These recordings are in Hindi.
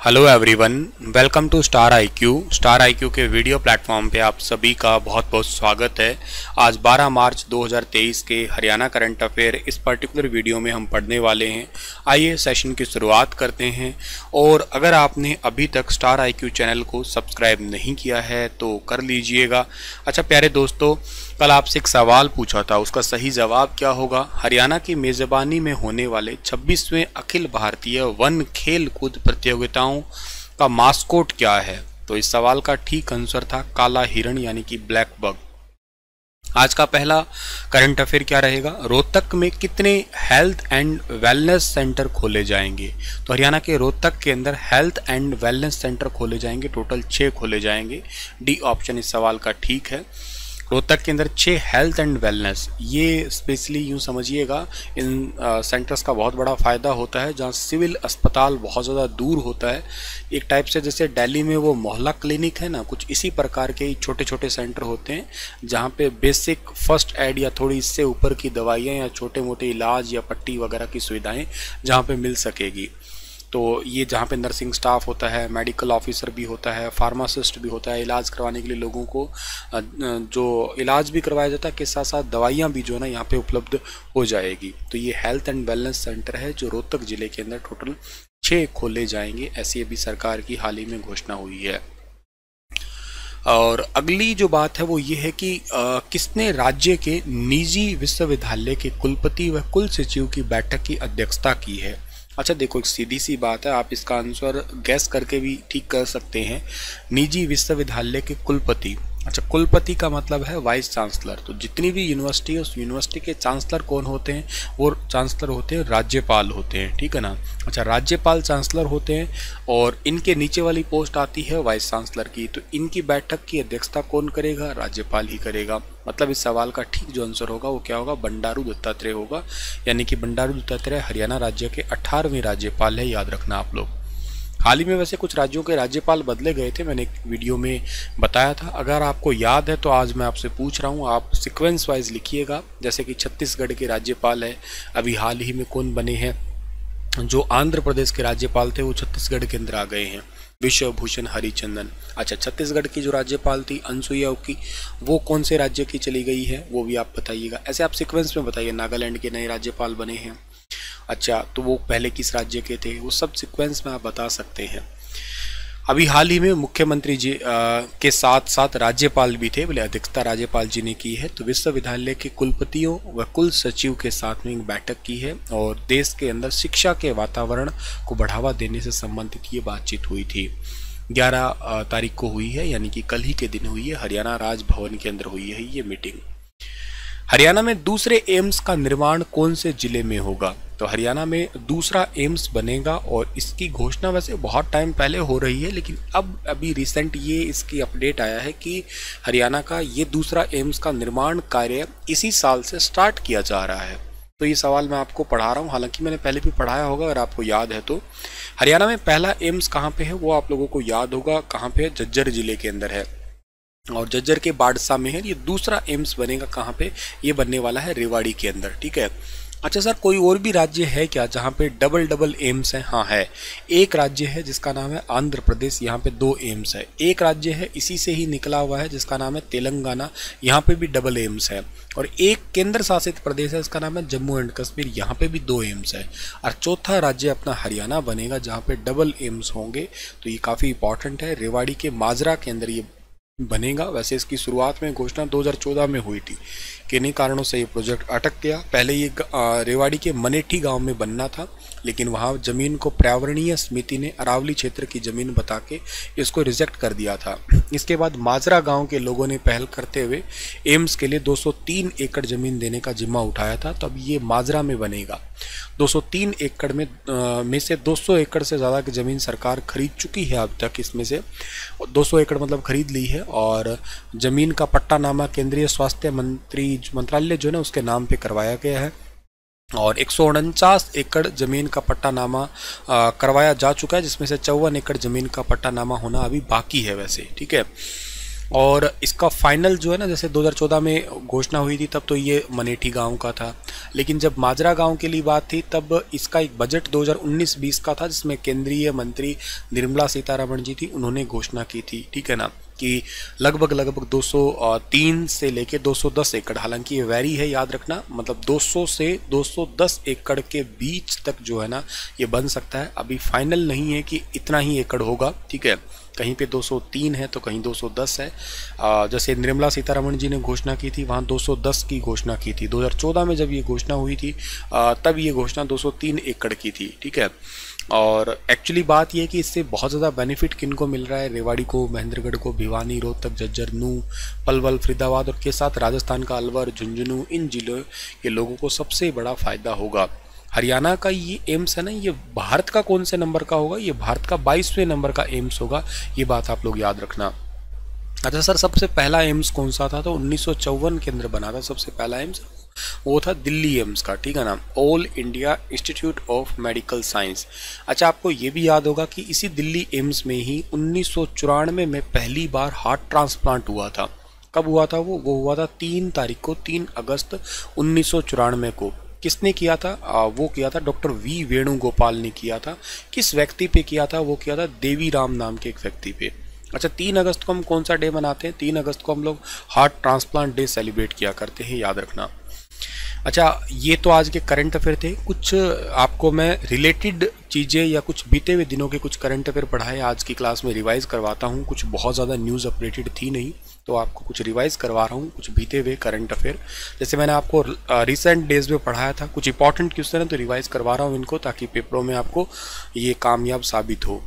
Hello everyone welcome to star IQ star IQ के वीडियो प्लेटफॉर्म पे आप सभी का बहुत बहुत स्वागत है। आज 12 मार्च 2023 के हरियाणा करंट अफेयर इस पर्टिकुलर वीडियो में हम पढ़ने वाले हैं। आइए सेशन की शुरुआत करते हैं। और अगर आपने अभी तक स्टार आईक्यू चैनल को सब्सक्राइब नहीं किया है तो कर लीजिएगा। अच्छा प्यारे दोस्तों, कल आपसे एक सवाल पूछा था, उसका सही जवाब क्या होगा? हरियाणा की मेज़बानी में होने वाले 26वें अखिल भारतीय वन खेल कूद प्रतियोगिताओं का मास्कोट क्या है? तो इस सवाल का ठीक आंसर था काला हिरण, यानी कि ब्लैक बग। आज का पहला करंट अफेयर क्या रहेगा? रोहतक में कितने हेल्थ एंड वेलनेस सेंटर खोले जाएँगे? तो हरियाणा के रोहतक के अंदर हेल्थ एंड वेलनेस सेंटर खोले जाएँगे, टोटल छः खोले जाएँगे। डी ऑप्शन इस सवाल का ठीक है। रोहतक के अंदर छः हेल्थ एंड वेलनेस ये स्पेशली यूँ समझिएगा, इन सेंटर्स का बहुत बड़ा फ़ायदा होता है, जहाँ सिविल अस्पताल बहुत ज़्यादा दूर होता है। एक टाइप से जैसे दिल्ली में वो मोहल्ला क्लिनिक है ना, कुछ इसी प्रकार के छोटे छोटे सेंटर होते हैं, जहाँ पे बेसिक फ़र्स्ट एड या थोड़ी इससे ऊपर की दवाइयाँ या छोटे मोटे इलाज या पट्टी वगैरह की सुविधाएँ जहाँ पर मिल सकेगी। तो ये जहाँ पे नर्सिंग स्टाफ होता है मेडिकल ऑफिसर भी होता है फार्मासिस्ट भी होता है इलाज करवाने के लिए लोगों को जो इलाज भी करवाया जाता है के साथ साथ दवाइयाँ भी जो है ना यहाँ पे उपलब्ध हो जाएगी। तो ये हेल्थ एंड वेलनेस सेंटर है जो रोहतक ज़िले के अंदर टोटल छः खोले जाएँगे ऐसी अभी सरकार की हाल ही में घोषणा हुई है। और अगली जो बात है वो ये है कि आ, किसने राज्य के निजी विश्वविद्यालय के कुलपति व कुल सचिव की बैठक की अध्यक्षता की है? अच्छा देखो, एक सीधी सी बात है, आप इसका आंसर गैस करके भी ठीक कर सकते हैं। निजी विश्वविद्यालय के कुलपति। अच्छा कुलपति का मतलब है वाइस चांसलर। तो जितनी भी यूनिवर्सिटी है, उस यूनिवर्सिटी के चांसलर कौन होते हैं? वो चांसलर होते हैं, राज्यपाल होते हैं, ठीक है ना? अच्छा राज्यपाल चांसलर होते हैं और इनके नीचे वाली पोस्ट आती है वाइस चांसलर की। तो इनकी बैठक की अध्यक्षता कौन करेगा? राज्यपाल ही करेगा। मतलब इस सवाल का ठीक जो आंसर होगा, वो क्या होगा? बंडारू दत्तात्रेय होगा। यानी कि बंडारू दत्तात्रेय हरियाणा राज्य के अठारहवें राज्यपाल है, याद रखना आप लोग। हाल ही में वैसे कुछ राज्यों के राज्यपाल बदले गए थे, मैंने एक वीडियो में बताया था। अगर आपको याद है तो आज मैं आपसे पूछ रहा हूँ, आप सिक्वेंस वाइज लिखिएगा। जैसे कि छत्तीसगढ़ के राज्यपाल है, अभी हाल ही में कौन बने हैं? जो आंध्र प्रदेश के राज्यपाल थे, वो छत्तीसगढ़ के अंदर आ गए हैं। विश्वभूषण हरिचंदन। अच्छा छत्तीसगढ़ की जो राज्यपाल थी अनसुईया की, वो कौन से राज्य की चली गई है, वो भी आप बताइएगा। ऐसे आप सिक्वेंस में बताइए, नागालैंड के नए राज्यपाल बने हैं। अच्छा तो वो पहले किस राज्य के थे? वो सब सिक्वेंस में आप बता सकते हैं। अभी हाल ही में मुख्यमंत्री जी आ, के साथ साथ राज्यपाल भी थे बोले अध्यक्षता राज्यपाल जी ने की है तो विश्वविद्यालय के कुलपतियों व कुल सचिव के साथ में एक बैठक की है और देश के अंदर शिक्षा के वातावरण को बढ़ावा देने से संबंधित ये बातचीत हुई थी। 11 तारीख को हुई है यानी कि कल ही के दिन हुई है हरियाणा राजभवन के अंदर हुई है ये मीटिंग। हरियाणा में दूसरे एम्स का निर्माण कौन से ज़िले में होगा? तो हरियाणा में दूसरा एम्स बनेगा और इसकी घोषणा वैसे बहुत टाइम पहले हो रही है, लेकिन अब अभी रिसेंट ये इसकी अपडेट आया है कि हरियाणा का ये दूसरा एम्स का निर्माण कार्य इसी साल से स्टार्ट किया जा रहा है। तो ये सवाल मैं आपको पढ़ा रहा हूँ, हालाँकि मैंने पहले भी पढ़ाया होगा, अगर आपको याद है तो। हरियाणा में पहला एम्स कहाँ पे है, वो आप लोगों को याद होगा, कहाँ पे है? जज्जर ज़िले के अंदर है। और जज्जर के बाडसा में है, ये दूसरा एम्स बनेगा कहाँ पे? ये बनने वाला है रेवाड़ी के अंदर, ठीक है? अच्छा सर, कोई और भी राज्य है क्या जहाँ पे डबल डबल एम्स है? हाँ है। एक राज्य है जिसका नाम है आंध्र प्रदेश, यहाँ पे दो एम्स है। एक राज्य है, इसी से ही निकला हुआ है, जिसका नाम है तेलंगाना, यहाँ पे भी डबल एम्स है। और एक केंद्र शासित प्रदेश है, इसका नाम है जम्मू एंड कश्मीर, यहाँ पे भी दो एम्स है। और चौथा राज्य अपना हरियाणा बनेगा, जहाँ पे डबल एम्स होंगे। तो ये काफ़ी इंपॉर्टेंट है। रेवाड़ी के माजरा के अंदर ये बनेगा। वैसे इसकी शुरुआत में घोषणा 2014 में हुई थी किन्हीं कारणों से ये प्रोजेक्ट अटक गया। पहले ये रेवाड़ी के मनेठी गाँव में बनना था, लेकिन वहाँ ज़मीन को पर्यावरणीय समिति ने अरावली क्षेत्र की ज़मीन बता के इसको रिजेक्ट कर दिया था। इसके बाद माजरा गाँव के लोगों ने पहल करते हुए एम्स के लिए 203 एकड़ ज़मीन देने का जिम्मा उठाया था। तो अब ये माजरा में बनेगा। 203 एकड़ में आ, में से 200 एकड़ से ज़्यादा की ज़मीन सरकार खरीद चुकी है अब तक इसमें से। 200 एकड़ मतलब खरीद ली है और ज़मीन का पट्टा नामा केंद्रीय स्वास्थ्य मंत्री मंत्रालय जो है ना उसके नाम पे करवाया गया है। और एक सौ उनचास एकड़ ज़मीन का पट्टानामा करवाया जा चुका है जिसमें से चौवन एकड़ ज़मीन का पट्टानामा होना अभी बाकी है वैसे ठीक है। और इसका फाइनल जो है ना, जैसे 2014 में घोषणा हुई थी, तब तो ये मनेठी गाँव का था। लेकिन जब माजरा गाँव के लिए बात थी, तब इसका एक बजट 2019-20 का था, जिसमें केंद्रीय मंत्री निर्मला सीतारमण जी थी, उन्होंने घोषणा की थी। ठीक है ना? कि लगभग लगभग 203 से लेके 210 एकड़, हालाँकि ये वैरी है, याद रखना मतलब 200 से 210 एकड़ के बीच तक जो है ना, ये बन सकता है। अभी फाइनल नहीं है कि इतना ही एकड़ होगा, ठीक है? कहीं पे 203 है तो कहीं 210 है। जैसे निर्मला सीतारमण जी ने घोषणा की थी, वहाँ 210 की घोषणा की थी। 2014 में जब ये घोषणा हुई थी तब ये घोषणा 203 एकड़ की थी, ठीक है? और एक्चुअली बात यह कि इससे बहुत ज़्यादा बेनिफिट किन को मिल रहा है? रेवाड़ी को, महेंद्रगढ़ को, भिवानी, रोहतक, झज्जर, नू, पलवल, फरीदाबाद, और के साथ राजस्थान का अलवर, झुंझुनू, इन जिलों के लोगों को सबसे बड़ा फ़ायदा होगा। हरियाणा का ये एम्स है ना, ये भारत का कौन से नंबर का होगा? ये भारत का बाईसवें नंबर का एम्स होगा, ये बात आप लोग याद रखना। अच्छा सर, सबसे पहला एम्स कौन सा था? तो उन्नीस सौ चौवन के अंदर बना था सबसे पहला एम्स। वो था दिल्ली एम्स का, ठीक है ना? All India institute of medical science. अच्छा आपको ये भी याद होगा कि इसी दिल्ली एम्स में ही उन्नीस में पहली बार हार्ट ट्रांसप्लांट हुआ था। कब हुआ था वो? वो हुआ था तीन तारीख को, तीन अगस्त उन्नीस सौ चौरानवे को। किसने किया था? आ, वो किया था डॉक्टर वी वेणुगोपाल ने किया था। किस व्यक्ति पे किया था? वो किया था देवी राम नाम के एक व्यक्ति पे। अच्छा तीन अगस्त को हम कौन सा डे मनाते हैं? तीन अगस्त को हम लोग हार्ट ट्रांसप्लांट डे सेलिब्रेट किया करते हैं याद रखना। अच्छा ये तो आज के करंट अफेयर थे। कुछ आपको मैं रिलेटेड चीज़ें या कुछ बीते हुए दिनों के कुछ करंट अफेयर पढ़ाए आज की क्लास में रिवाइज करवाता हूँ। कुछ बहुत ज़्यादा न्यूज़ अपडेटेड थी नहीं। तो आपको कुछ रिवाइज करवा रहा हूँ, कुछ बीते हुए करंट अफेयर जैसे मैंने आपको रिसेंट डेज़ में पढ़ाया था, कुछ इंपॉर्टेंट क्वेश्चन है तो रिवाइज करवा रहा हूँ इनको ताकि पेपरों में आपको ये कामयाब साबित हो।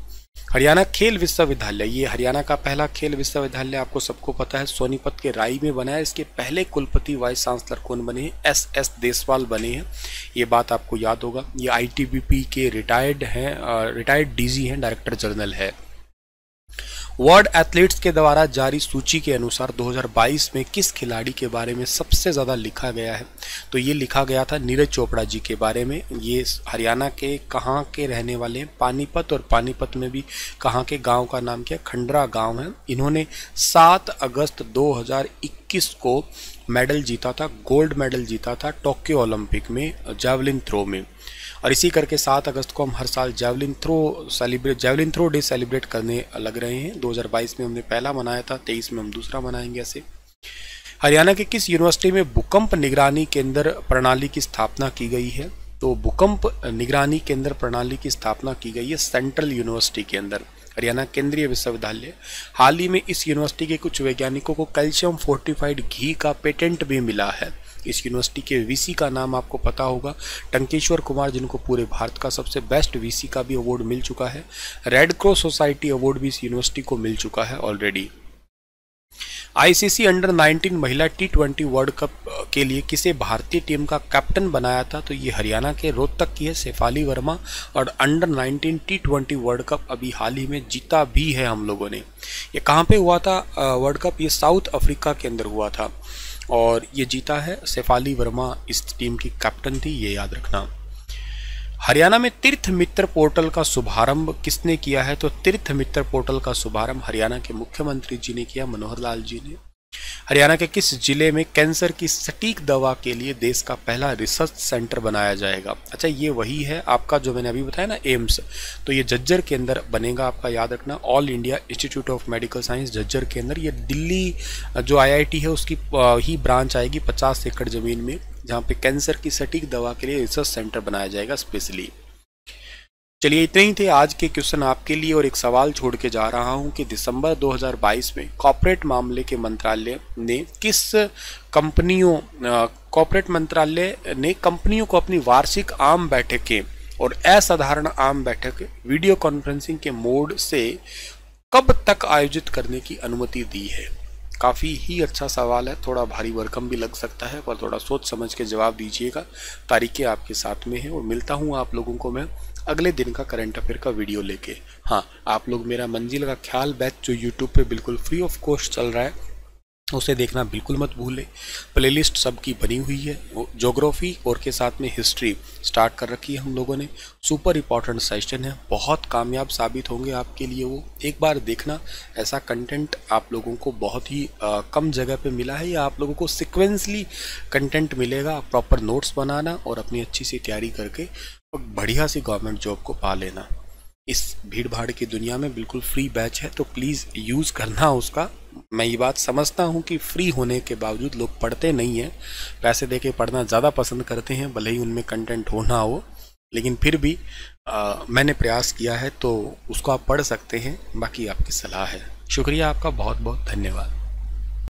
हरियाणा खेल विश्वविद्यालय, ये हरियाणा का पहला खेल विश्वविद्यालय, आपको सबको पता है, सोनीपत के राई में बना है। इसके पहले कुलपति वाइस चांसलर कौन बने हैं? एस एस देसवाल बने हैं। ये बात आपको याद होगा। ये आईटीबीपी के रिटायर्ड हैं रिटायर्ड डीजी हैं डायरेक्टर जनरल है। वर्ल्ड एथलीट्स के द्वारा जारी सूची के अनुसार 2022 में किस खिलाड़ी के बारे में सबसे ज़्यादा लिखा गया है? तो ये लिखा गया था नीरज चोपड़ा जी के बारे में। ये हरियाणा के कहाँ के रहने वाले हैं? पानीपत और पानीपत में भी कहाँ के गाँव का नाम क्या खंडरा गाँव है। इन्होंने 7 अगस्त 2021 को मेडल जीता था, गोल्ड मेडल जीता था टोक्यो ओलंपिक में, जैवलिन थ्रो में। और इसी करके सात अगस्त को हम हर साल javelin throw celebrate javelin throw day celebrate करने लग रहे हैं। 2022 में हमने पहला मनाया था 23 में हम दूसरा मनाएँगे ऐसे। हरियाणा के किस यूनिवर्सिटी में भूकंप निगरानी केंद्र प्रणाली की स्थापना की गई है? तो भूकंप निगरानी केंद्र प्रणाली की स्थापना की गई है सेंट्रल यूनिवर्सिटी के अंदर, हरियाणा केंद्रीय विश्वविद्यालय। हाल ही में इस यूनिवर्सिटी के कुछ वैज्ञानिकों को कैल्शियम फोर्टिफाइड घी का पेटेंट भी मिला है। इस यूनिवर्सिटी के वीसी का नाम आपको पता होगा। टंकेश्वर कुमार, जिनको पूरे भारत का सबसे बेस्ट वीसी का भी अवार्ड मिल चुका है। रेड क्रॉस सोसाइटी अवार्ड भी इस यूनिवर्सिटी को मिल चुका है ऑलरेडी आईसीसी अंडर 19 महिला टी ट्वेंटी वर्ल्ड कप के लिए किसे भारतीय टीम का कैप्टन बनाया था तो ये हरियाणा के रोहतक की है, शेफाली वर्मा। और under 19 T twenty world cup अभी हाल ही में जीता भी है हम लोगों ने। ये कहाँ पे हुआ था वर्ल्ड कप ये साउथ अफ्रीका के अंदर हुआ था। और ये जीता है शेफाली वर्मा। इस टीम की कैप्टन थी, ये याद रखना। हरियाणा में तीर्थ मित्र पोर्टल का शुभारंभ किसने किया है? तो तीर्थ मित्र पोर्टल का शुभारंभ हरियाणा के मुख्यमंत्री जी ने किया मनोहर लाल जी ने। हरियाणा के किस ज़िले में कैंसर की सटीक दवा के लिए देश का पहला रिसर्च सेंटर बनाया जाएगा? अच्छा ये वही है आपका जो मैंने अभी बताया ना, एम्स। तो ये जज्जर के अंदर बनेगा, आपका याद रखना, all India institute of medical science Jhajjar के अंदर। ये दिल्ली, जो आईआईटी है, उसकी ही ब्रांच आएगी पचास एकड़ ज़मीन में, जहाँ पे कैंसर की सटीक दवा के लिए रिसर्च सेंटर बनाया जाएगा स्पेशली। चलिए इतने ही थे आज के क्वेश्चन आपके लिए और एक सवाल छोड़ के जा रहा हूँ कि दिसंबर 2022 में कॉरपोरेट मामले के मंत्रालय ने किस कंपनियों कॉरपोरेट मंत्रालय ने कंपनियों को अपनी वार्षिक आम बैठकें और असाधारण आम बैठक वीडियो कॉन्फ्रेंसिंग के मोड से कब तक आयोजित करने की अनुमति दी है? काफ़ी ही अच्छा सवाल है, थोड़ा भारी भरकम भी लग सकता है, पर थोड़ा सोच समझ के जवाब दीजिएगा। तारीखें आपके साथ में हैं और मिलता हूँ आप लोगों को मैं अगले दिन का करंट अफेयर का वीडियो लेके। हाँ आप लोग मेरा मंजिल का ख्याल बैच जो यूट्यूब पे बिल्कुल फ्री ऑफ़ कॉस्ट चल रहा है उसे देखना बिल्कुल मत भूलें। प्लेलिस्ट सबकी बनी हुई है। जोग्राफ़ी और के साथ में हिस्ट्री स्टार्ट कर रखी है हम लोगों ने। सुपर इंपॉर्टेंट सेशन है। बहुत कामयाब साबित होंगे आपके लिए वो। एक बार देखना ऐसा कंटेंट आप लोगों को बहुत ही आ, कम जगह पे मिला है या आप लोगों को सिक्वेंसली कंटेंट मिलेगा प्रॉपर नोट्स बनाना और अपनी अच्छी सी तैयारी करके बढ़िया सी गवर्नमेंट जॉब को पा लेना। इस भीड़ भाड़ की दुनिया में बिल्कुल फ्री बैच है तो प्लीज़ यूज़ करना उसका। मैं ये बात समझता हूँ कि फ्री होने के बावजूद लोग पढ़ते नहीं हैं। पैसे दे के पढ़ना ज़्यादा पसंद करते हैं भले ही उनमें कंटेंट होना हो। लेकिन फिर भी आ, मैंने प्रयास किया है तो उसको आप पढ़ सकते हैं। बाकी आपकी सलाह है। शुक्रिया आपका बहुत बहुत धन्यवाद।